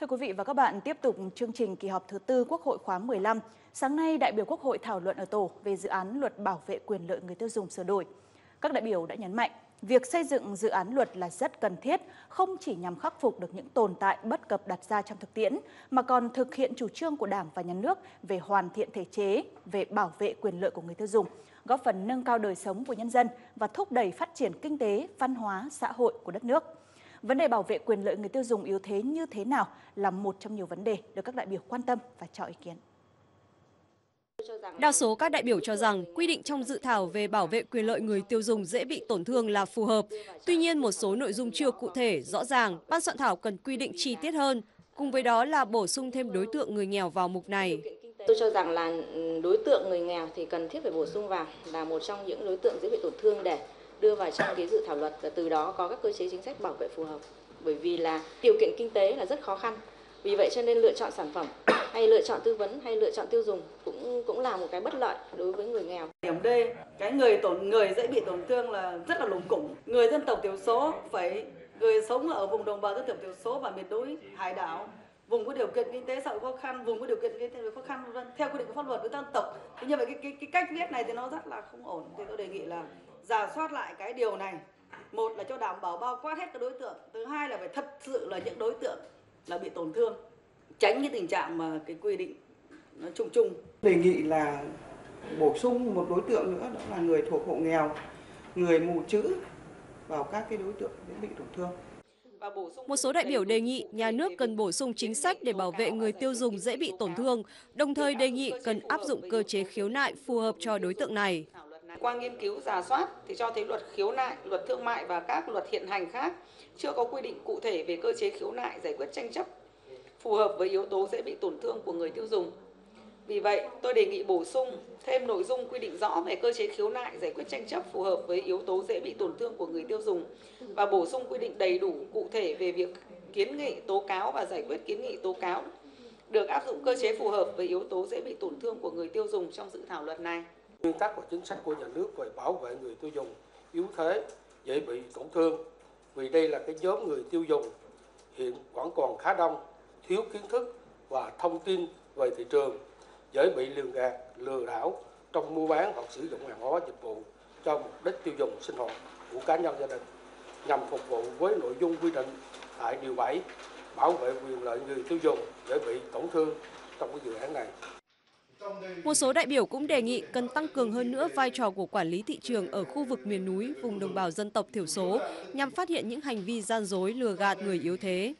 Thưa quý vị và các bạn, tiếp tục chương trình kỳ họp thứ tư Quốc hội khóa 15. Sáng nay, đại biểu Quốc hội thảo luận ở tổ về dự án luật bảo vệ quyền lợi người tiêu dùng sửa đổi. Các đại biểu đã nhấn mạnh, việc xây dựng dự án luật là rất cần thiết, không chỉ nhằm khắc phục được những tồn tại bất cập đặt ra trong thực tiễn, mà còn thực hiện chủ trương của Đảng và Nhà nước về hoàn thiện thể chế, về bảo vệ quyền lợi của người tiêu dùng, góp phần nâng cao đời sống của nhân dân và thúc đẩy phát triển kinh tế, văn hóa, xã hội của đất nước. Vấn đề bảo vệ quyền lợi người tiêu dùng yếu thế như thế nào là một trong nhiều vấn đề được các đại biểu quan tâm và cho ý kiến. Đa số các đại biểu cho rằng quy định trong dự thảo về bảo vệ quyền lợi người tiêu dùng dễ bị tổn thương là phù hợp. Tuy nhiên, một số nội dung chưa cụ thể, rõ ràng, ban soạn thảo cần quy định chi tiết hơn. Cùng với đó là bổ sung thêm đối tượng người nghèo vào mục này. Tôi cho rằng là ừ, đối tượng người nghèo thì cần thiết phải bổ sung vào là một trong những đối tượng dễ bị tổn thương để đưa vào trong cái dự thảo luật và từ đó có các cơ chế chính sách bảo vệ phù hợp bởi vì là điều kiện kinh tế là rất khó khăn vì vậy cho nên lựa chọn sản phẩm hay lựa chọn tư vấn hay lựa chọn tiêu dùng cũng cũng là một cái bất lợi đối với người nghèo. Điểm D, cái người tổn người dễ bị tổn thương là rất là lủng củng. Người dân tộc thiểu số phải người sống ở vùng đồng bào dân tộc thiểu số và miền núi, hải đảo, vùng có điều kiện kinh tế xã hội khó khăn, vùng có điều kiện kinh tế khó khăn vân theo quy định của pháp luật của dân tộc. Thế như vậy cái, cái cái cách viết này thì nó rất là không ổn. Thì tôi đề nghị là giả soát lại cái điều này. Một là cho đảm bảo bao quát hết các đối tượng. Thứ hai là phải thật sự là những đối tượng là bị tổn thương. Tránh cái tình trạng mà cái quy định nó chung chung đề nghị là bổ sung một đối tượng nữa đó là người thuộc hộ nghèo người mù chữ vào các cái đối tượng dễ bị tổn thương một số đại biểu đề nghị nhà nước cần bổ sung chính sách để bảo vệ người tiêu dùng dễ bị tổn thương, đồng thời đề nghị cần áp dụng cơ chế khiếu nại phù hợp cho đối tượng này. Qua nghiên cứu giả soát thì cho thấy luật khiếu nại, luật thương mại và các luật hiện hành khác chưa có quy định cụ thể về cơ chế khiếu nại giải quyết tranh chấp phù hợp với yếu tố dễ bị tổn thương của người tiêu dùng. Vì vậy, tôi đề nghị bổ sung thêm nội dung quy định rõ về cơ chế khiếu nại giải quyết tranh chấp phù hợp với yếu tố dễ bị tổn thương của người tiêu dùng và bổ sung quy định đầy đủ cụ thể về việc kiến nghị tố cáo và giải quyết kiến nghị tố cáo được áp dụng cơ chế phù hợp với yếu tố dễ bị tổn thương của người tiêu dùng trong dự thảo luật này. Nguyên tắc và chính sách của nhà nước về bảo vệ người tiêu dùng yếu thế dễ bị tổn thương. Vì đây là cái nhóm người tiêu dùng hiện vẫn còn khá đông thiếu kiến thức và thông tin về thị trường dễ bị lường gạt lừa đảo trong mua bán hoặc sử dụng hàng hóa dịch vụ cho mục đích tiêu dùng sinh hoạt của cá nhân gia đình nhằm phục vụ với nội dung quy định tại điều 7 bảo vệ quyền lợi người tiêu dùng dễ bị tổn thương trong cái dự án này. Một số đại biểu cũng đề nghị cần tăng cường hơn nữa vai trò của quản lý thị trường ở khu vực miền núi, vùng đồng bào dân tộc thiểu số nhằm phát hiện những hành vi gian dối lừa gạt người yếu thế.